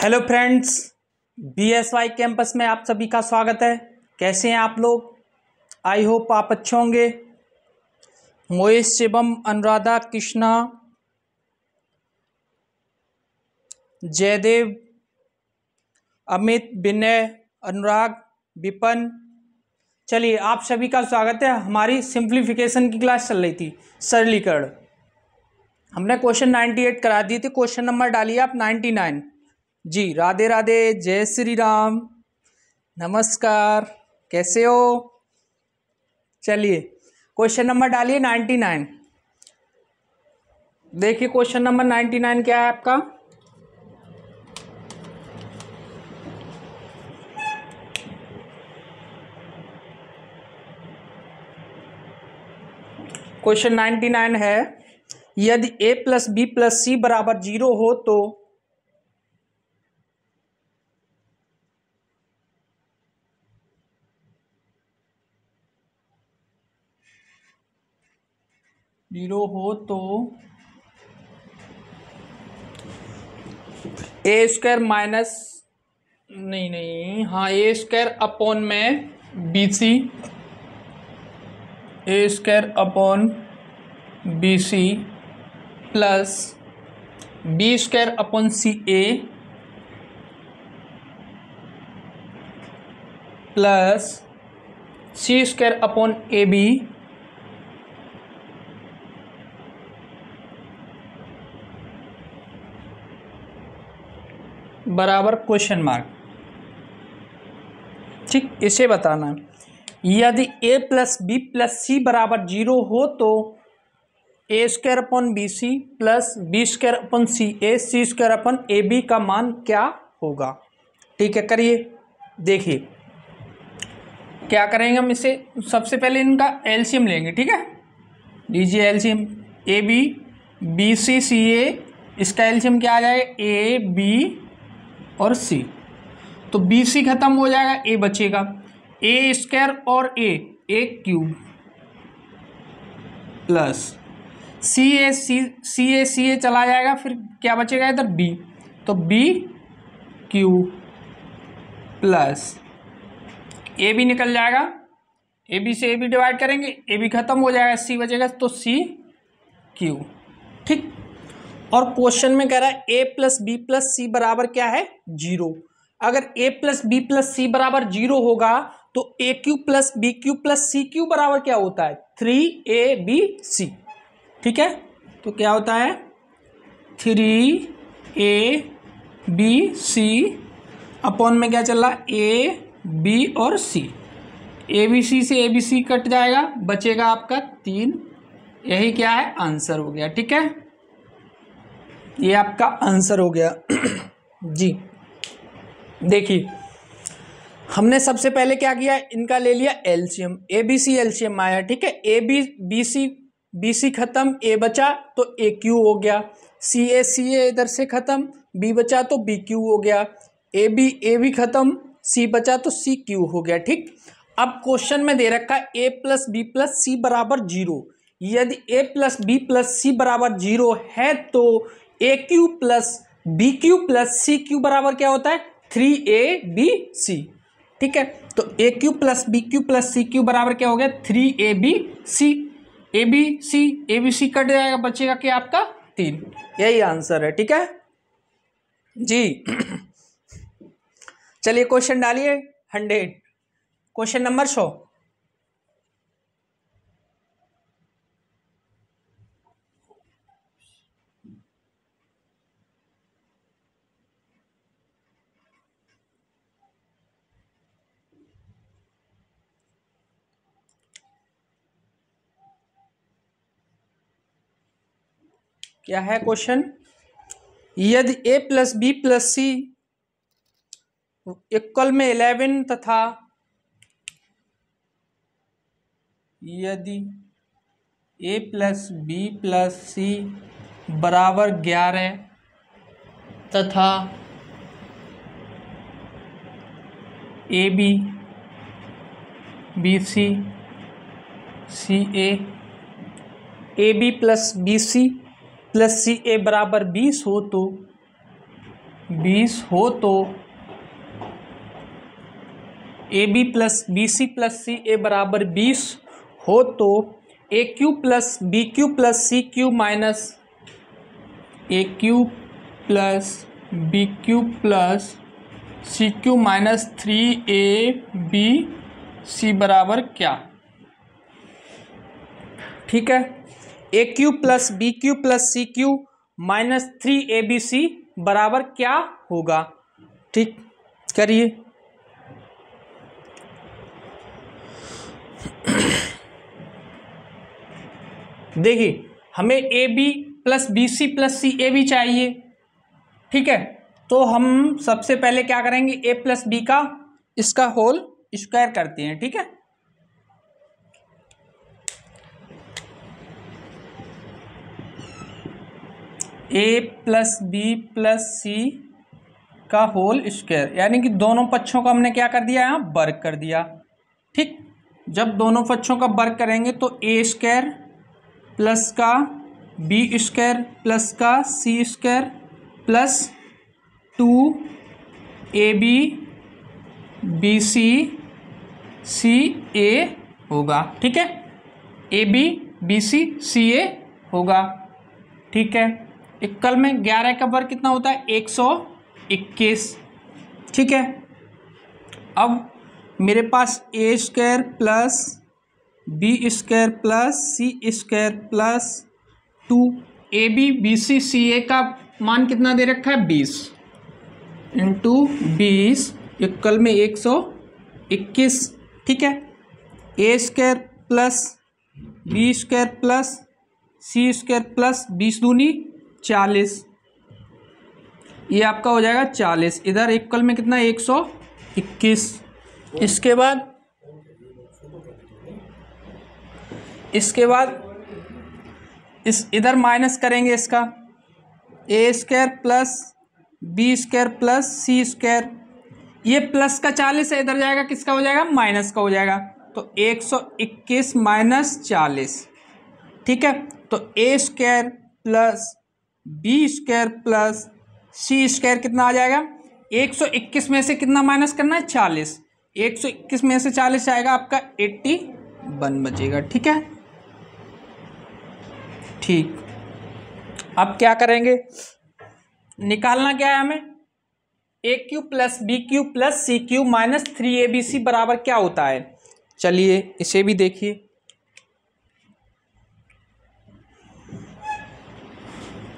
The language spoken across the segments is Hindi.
Hello friends B S Y campus में आप सभी का स्वागत है। कैसे हैं आप लोग? आई होप आप अच्छे होंगे। मोहित शिवम, अनुराधा कृष्णा, जयदेव, अमित, विनय, अनुराग, विपन। चलिए, आप सभी का स्वागत है। हमारी सिंप्लीफिकेशन की क्लास चल रही थी, सरलीकरण। हमने क्वेश्चन नाइन्टी एट करा दिए थे। क्वेश्चन नंबर डालिए आप नाइन्टी नाइन। जी, राधे राधे, जय श्री राम। नमस्कार। कैसे हो? चलिए क्वेश्चन नंबर डालिए नाइन्टी नाइन देखिए क्वेश्चन नंबर नाइन्टी नाइन क्या है आपका? क्वेश्चन नाइन्टी नाइन है, यदि A plus B plus C बराबर ज़ीरो हो तो? ज़ीरो हो तो? ए स्क्वायर माइनस नहीं नहीं हाँ ए स्क्वायर अपॉन में B C A square upon B C plus B square upon C A plus C square upon A B बराबर क्वेश्चन मार्क ठीक, इसे बताना है। यदि A plus B plus C बराबर ज़ीरो हो तो A square upon B C plus B square upon C A C square upon A B का मान क्या होगा? ठीक है, करिए। देखिए। क्या करेंगे हम इसे? सबसे पहले इनका एलसीएम लेंगे, ठीक है? लीजिए LCM A B B C C A इसका एलसीएम क्या आ जाएगा ए बी और सी। तो बी, सी खत्म हो जाएगा, ए बचेगा। ए स्क्वायर और ए ए cube. Plus. C A, C C A सी ए चला जाएगा, फिर क्या बचेगा इधर? बी। तो बी क्यू प्लस। ए भी निकल जाएगा। ए बी से ए बी डिवाइड करेंगे, ए बी खत्म हो जाएगा, सी बचेगा तो सी क्यू ठीक? और क्वेश्चन में कह रहा है A plus B plus C बराबर क्या है? ज़ीरो। अगर A plus B plus C बराबर ज़ीरो होगा तो A cube plus B cube plus C cube बराबर क्या होता है? थ्री ए बी सी ठीक है? तो क्या होता है? Three A B C upon में क्या चल रहा है? ए बी और सी ए बी सी से ए बी सी कट जाएगा, बचेगा आपका तीन। यही क्या है? आंसर हो गया। ठीक है? ये आपका आंसर हो गया। जी। देखिए, हमने सबसे पहले क्या किया? इनका ले लिया LCM A B C LCM आया, ठीक है? A B B C B C खत्म, ए बचा तो ए क्यू हो गया। सी ए सी ए इधर से खत्म, बी बचा तो बी क्यू हो गया। ए बी ए बी खत्म, सी बचा तो सी क्यू हो गया, ठीक? अब क्वेश्चन में दे रखा A plus B plus C बराबर ज़ीरो। यदि A plus B plus C बराबर ज़ीरो है तो A cube plus B cube plus C cube बराबर क्या होता है? थ्री ए बी सी ठीक है? तो A cube plus B cube plus C cube बराबर क्या हो गया? Three A B C A B C A B C cut जाएगा, बचेगा क्या आपका? तीन। यही आंसर है, ठीक है? जी। चलिए क्वेश्चन डालिए, हंड्रेड। क्वेश्चन नंबर शो क्या है क्वेश्चन? यदि A plus B plus C equal में इलेवन तथा यदि A plus B plus C बराबर ग्यारह तथा A B B C C A A B plus B C plus C A बराबर बीस हो तो बीस हो तो A B plus B C plus C A बराबर बीस हो तो A cube plus B cube plus C cube minus A cube plus B cube plus C cube minus three A B C बराबर क्या? ठीक है? A cube plus B cube plus C cube minus three A B C बराबर क्या होगा? ठीक, करिए। देखिए, हमें A B plus B C plus C A भी चाहिए। ठीक है तो हम सबसे पहले क्या करेंगे? ए प्लस बी का इसका होल स्क्वायर करते हैं, ठीक है? A plus B plus C का होल स्क्वायर यानी कि दोनों पक्षों का हमने क्या कर दिया यहाँ? वर्क कर दिया। ठीक? जब दोनों पक्षों का वर्क करेंगे तो ए स्क्वायर प्लस का बी स्क्वायर प्लस का C square plus two A B B C C A होगा। ठीक है? A B B C C A होगा। ठीक है? इक्कल में ग्यारह का वर्ग कितना होता है? एक सौ इक्कीस। ठीक है? अब मेरे पास A square plus B square plus C square plus two A B B C C A का मान कितना दे रखा है? बीस। इंटू बीस इक्वल में एक सौ इक्कीस। ठीक है? A square plus B square plus C square plus बीस दूनी चालीस। ये आपका हो जाएगा चालीस। इधर इक्वल में कितना एक सौ इक्कीस। इसके बाद इसके बाद, इस, इधर माइनस करेंगे इसका। A square plus B square plus C square. ये प्लस का चालीस है, इधर जाएगा किसका हो जाएगा? माइनस का हो जाएगा। तो एक सौ इक्कीस माइनस चालीस। ठीक है? तो A square plus B square plus C square कितना आ जाएगा? एक सौ इक्कीस में से कितना माइनस करना है? चालीस। एक सौ इक्कीस में से चालीस आएगा, आपका एट्टी वन बचेगा, ठीक है? ठीक। अब क्या करेंगे? निकालना क्या है हमें? A cube plus B cube plus C cube minus three A B C बराबर क्या होता है? चलिए, इसे भी देखिए।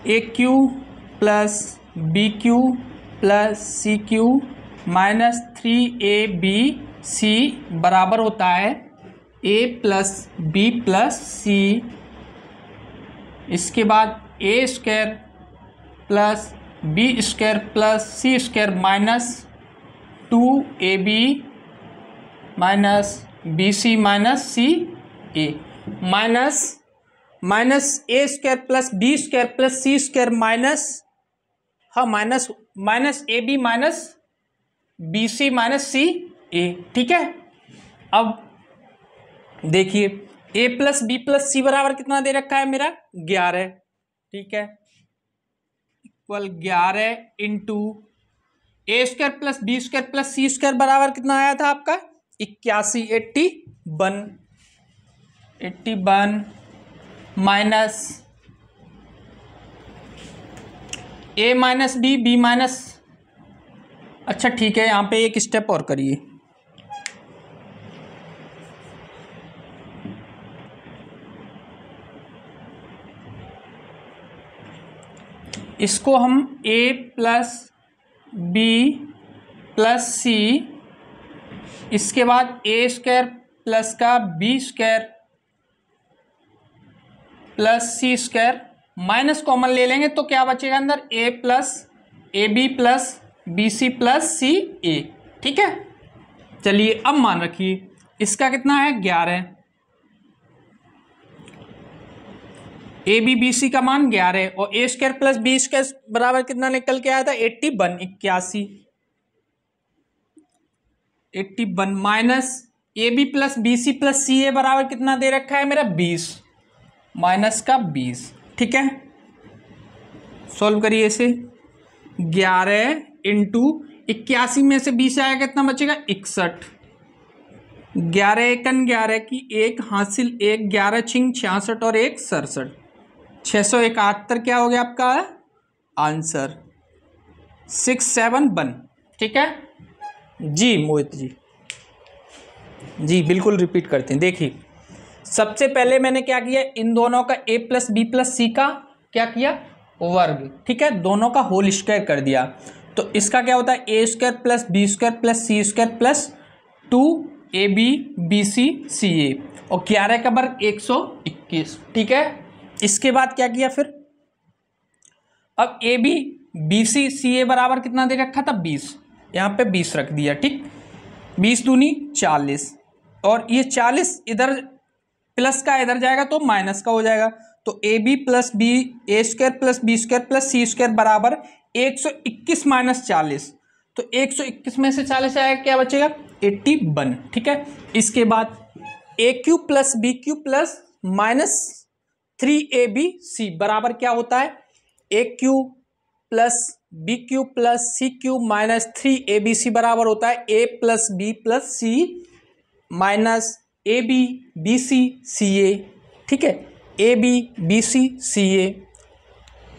A cube plus B cube plus C cube minus three A B C बराबर होता है A plus B plus C इसके बाद A square plus B square plus C square minus two A B minus B C minus C A minus minus A square plus B square plus C square minus हाँ minus minus A B minus B C minus C A, ठीक है? अब देखिए, A plus B plus C बराबर कितना दे रखा है मेरा? ग्यारह, ठीक है? इक्वल ग्यारह into A square plus B square plus C square बराबर कितना आया था आपका? इक्यासी, eighty one eighty one. Minus A minus B B minus. अच्छा ठीक है, यहाँ पे एक स्टेप और करिए। इसको हम A plus B plus C, इसके बाद ए स्क्वायर प्लस का B square plus C square minus common ले लेंगे तो क्या बचेगा अंदर? A plus A B plus B C plus C A ठीक है? चलिए अब मान रखिए। इसका कितना है? ग्यारह ए बी बी सी का मान ग्यारह और A square plus B square बराबर कितना निकल के आया था? एट्टी वन इक्यासी। Eighty one minus A B plus B C plus C A बराबर कितना दे रखा है? मेरा बीस। माइनस का बीस, ठीक है? सॉल्व करिए इसे। ग्यारह इंटू इक्यासी में से बीस आएगा कितना बचेगा? इकसठ। ग्यारह एकन ग्यारह की एक, हासिल एक, ग्यारह छिंग छियासठ और एक सड़सठ। छः सौ इकहत्तर क्या हो गया आपका? आंसर। सिक्स, सेवन, वन, ठीक है? जी, मोहित जी। जी, बिल्कुल रिपीट करते हैं। देखिए सबसे पहले मैंने क्या किया? इन दोनों का A plus B plus C का क्या किया? वर्ग। ठीक है? दोनों का होल स्क्वायर कर दिया। तो इसका क्या होता है? A square plus B square plus C square plus two A B B C C A और ग्यारह का वर्ग एक सौ इक्कीस। ठीक है? इसके बाद क्या किया फिर? अब ए B B C C A बराबर कितना दे रखा था? बीस। यहाँ पे बीस रख दिया। ठीक? बीस दूनी चालीस। और ये चालीस इधर प्लस का इधर जाएगा तो माइनस का हो जाएगा। तो A B plus B, A square plus B square plus C square बराबर एक सौ इक्कीस माइनस चालीस। तो एक सौ इक्कीस में से चालीस आएगा क्या बचेगा? एट्टी वन, ठीक है? इसके बाद A cube plus B cube plus minus three A B C, बराबर क्या होता है? A cube plus B cube plus C cube minus three A B C बराबर होता है। A plus B plus C minus A B B C C A ठीक है? A B B C C A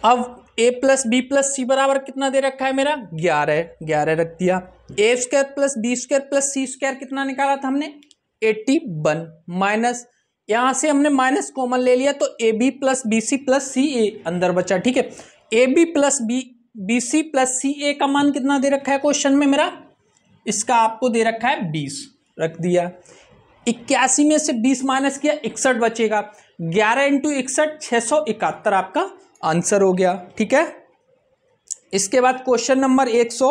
अब A plus B plus C बराबर कितना दे रखा है मेरा? ग्यारह. ग्यारह रख दिया. A square plus B square plus C square कितना निकाला था हमने? एट्टी वन माइनस यहाँ से हमने माइनस कॉमन ले लिया तो A B plus B C plus C A अंदर बचा, ठीक है? A B plus B B C plus C A का मान कितना दे रखा है क्वेश्चन में मेरा? इसका आपको दे रखा है बीस. रख दिया. इक्यासी में से बीस माइनस किया, इकसठ बचेगा। ग्यारह इंटू इकसठ छः सौ इकहत्तर आपका आंसर हो गया, ठीक है? इसके बाद क्वेश्चन नंबर एक सौ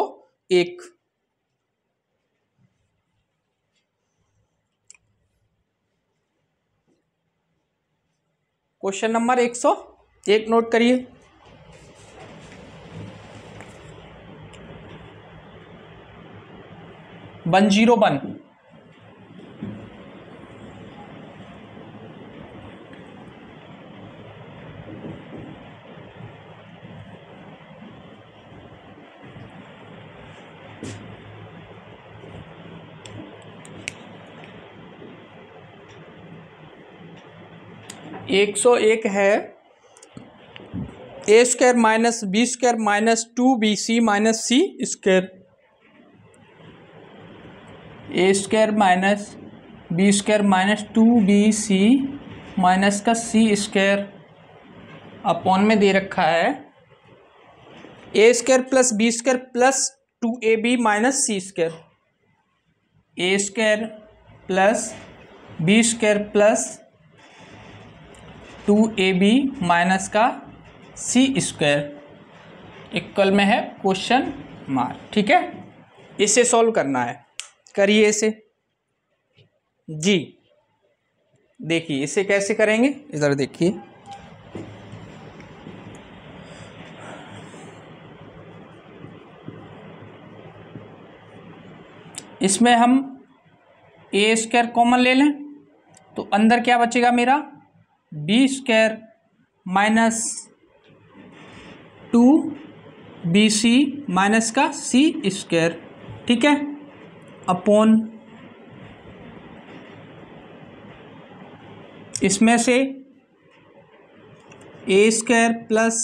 एक। क्वेश्चन नंबर एक सौ एक, नोट करिए। One zero one. एक सौ एक है। A square minus B square minus two B C minus C square A square minus B square minus two B C minus का सी स्क्वायर अपॉन में दे रखा है। A square plus B square plus two A B minus C square A square plus B square plus two A B minus का सी स्क्वायर इक्वल में है क्वेश्चन मार्क, ठीक है? इसे सॉल्व करना है। करिए इसे। जी। देखिए, इसे कैसे करेंगे? इधर देखिए। इसमें हम ए स्क्वायर कॉमन ले लें तो अंदर क्या बचेगा मेरा? B square minus two B C minus का सी स्क्वायर ठीक है? अपॉन इसमें से A square plus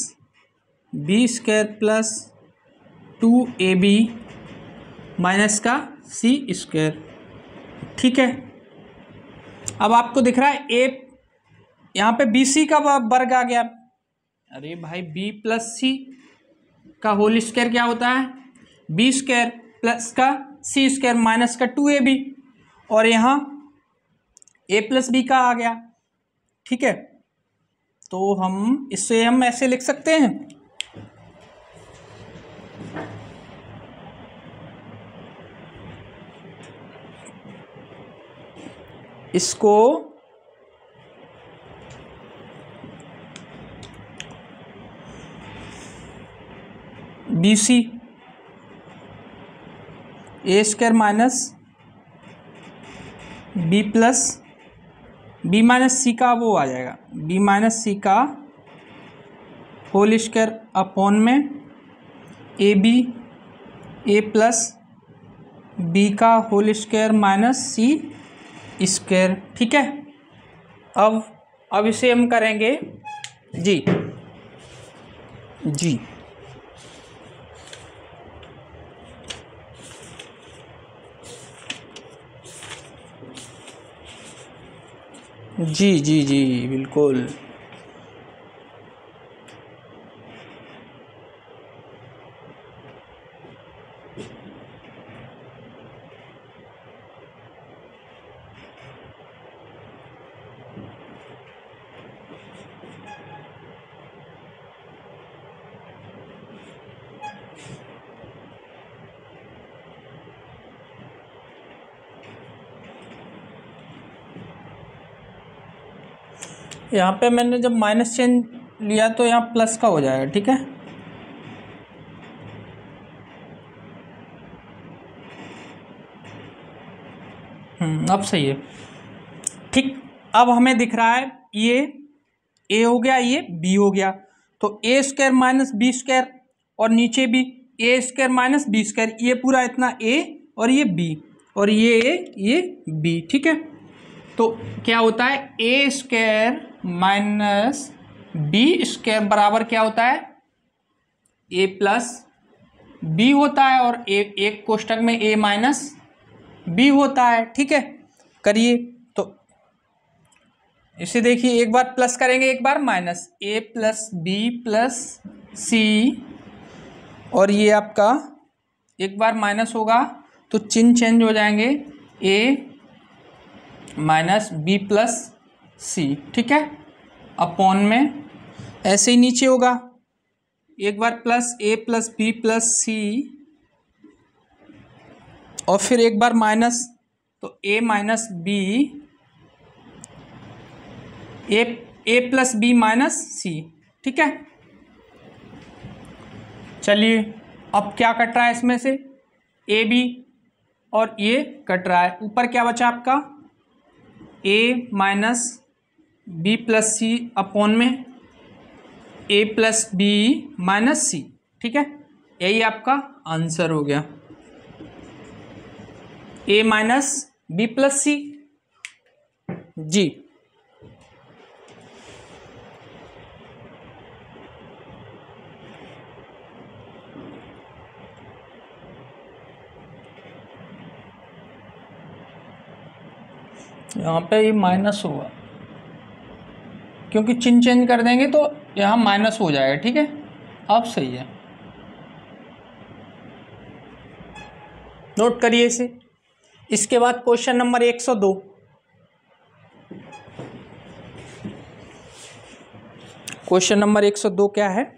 B square plus two A B minus का सी स्क्वायर ठीक है? अब आपको दिख रहा है ए यहाँ पे बी सी का वर्ग आ गया। अरे भाई बी प्लस सी का होल स्क्वायर क्या होता है? बी स्क्वायर प्लस का सी स्क्वायर माइनस का टू ए बी और यहाँ ए प्लस बी का आ गया। ठीक है? तो हम इससे हम ऐसे लिख सकते हैं। इसको B C A square minus B plus B minus C का वो आ जाएगा. बी माइनस सी का होल स्क्वायर अपॉन में A B A plus B का whole square minus C square ठीक है? अब अब इसे हम करेंगे. जी. जी. जी जी जी बिल्कुल। यहाँ पे मैंने जब माइनस चेंज लिया तो यहाँ प्लस का हो जाएगा ठीक है? हम्म, अब सही है। ठीक अब हमें दिख रहा है ये ए हो गया ये बी हो गया। तो A square minus B square और नीचे भी A square minus B square ये पूरा इतना ए और ये बी और ये ए ये बी ठीक है? तो क्या होता है? A square minus B square बराबर क्या होता है? ए प्लस बी होता है और ए, एक कोष्टक में ए माइनस बी होता है। ठीक है? करिए। तो इसे देखिए, एक बार प्लस करेंगे, एक बार minus A plus B plus C और ये आपका एक बार माइनस होगा तो चिन्ह चेंज हो जाएँगे। A minus B plus C, ठीक है? अपॉन में ऐसे ही नीचे होगा। एक बार plus A plus B plus C, और फिर एक बार माइनस तो A minus B, A A plus B minus C, ठीक है? चलिए, अब क्या कट रहा है इसमें से? ए बी, और ये कट रहा है। ऊपर क्या बचा आपका? A minus B plus C upon में A plus B minus C ठीक है? यही आपका आंसर हो गया। A minus B plus C जी। यहाँ पे ये माइनस होगा क्योंकि चिन्ह चेंज कर देंगे तो यहाँ माइनस हो जाएगा, ठीक है? अब सही है। नोट करिए इसे। इसके बाद क्वेश्चन नंबर एक सौ दो। क्वेश्चन नंबर एक सौ दो क्या है?